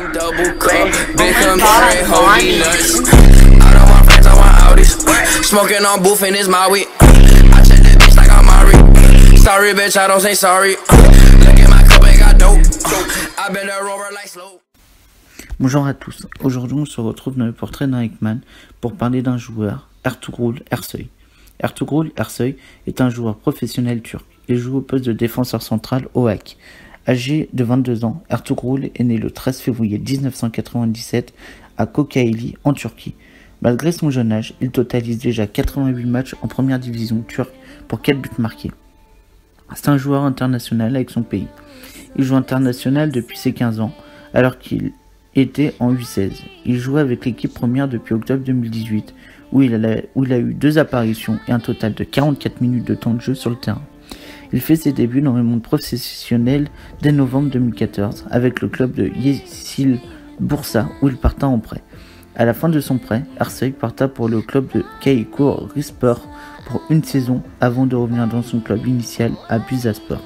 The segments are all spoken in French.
Double cup, big Campari, holy nuts. I don't want friends, I want Audis. Smoking on booth and it's Maui. I check that bitch like I'm Mari. Sorry, bitch, I don't say sorry. Look at my cup, ain't got dope. I been a rover like slow. Bonjour à tous, aujourd'hui on se retrouve dans le portrait d'un Ekman pour parler d'un joueur, Ertugrul Ersoy. Ertugrul Ersoy est un joueur professionnel turc. Il joue au poste de défenseur central au HAK. Âgé de 22 ans, Ertugrul est né le 13 février 1997 à Kocaeli en Turquie. Malgré son jeune âge, il totalise déjà 88 matchs en première division turque pour 4 buts marqués. C'est un joueur international avec son pays. Il joue international depuis ses 15 ans, alors qu'il était en U16. Il jouait avec l'équipe première depuis octobre 2018, où il, a, où il a eu deux apparitions et un total de 44 minutes de temps de jeu sur le terrain. Il fait ses débuts dans le monde professionnel dès novembre 2014 avec le club de Yesil Bursa où il parta en prêt. À la fin de son prêt, Arceuil parta pour le club de Kaykur Rispor pour une saison avant de revenir dans son club initial à Buzaspor.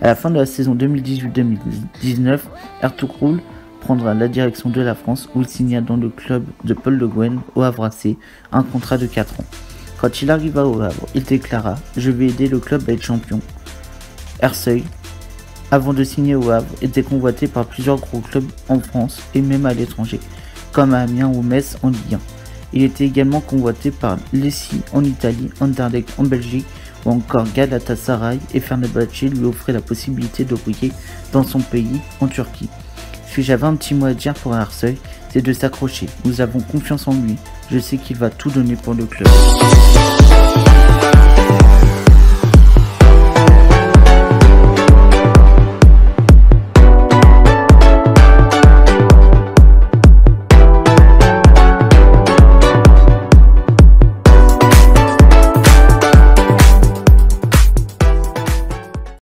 À la fin de la saison 2018-2019, Ertugrul prendra la direction de la France où il signa dans le club de Paul de Gwen au Havre un contrat de 4 ans. Quand il arriva au Havre, il déclara Je vais aider le club à être champion. Herseuil, avant de signer au Havre, était convoité par plusieurs gros clubs en France et même à l'étranger, comme Amiens ou Metz en Ligue 1. Il était également convoité par Lessie en Italie, Anderlecht en Belgique ou encore Galatasaray et Fenerbahçe lui offrait la possibilité de dans son pays, en Turquie. Si j'avais un petit mot à dire pour Arseuil, c'est de s'accrocher. Nous avons confiance en lui. Je sais qu'il va tout donner pour le club.